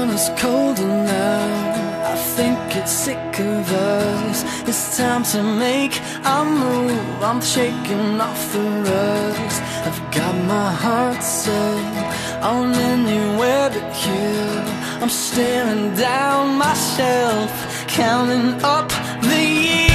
It's is colder now. I think it's sick of us. It's time to make a move. I'm shaking off the rust. I've got my heart set On anywhere but here. I'm staring down my shelf Counting up the years.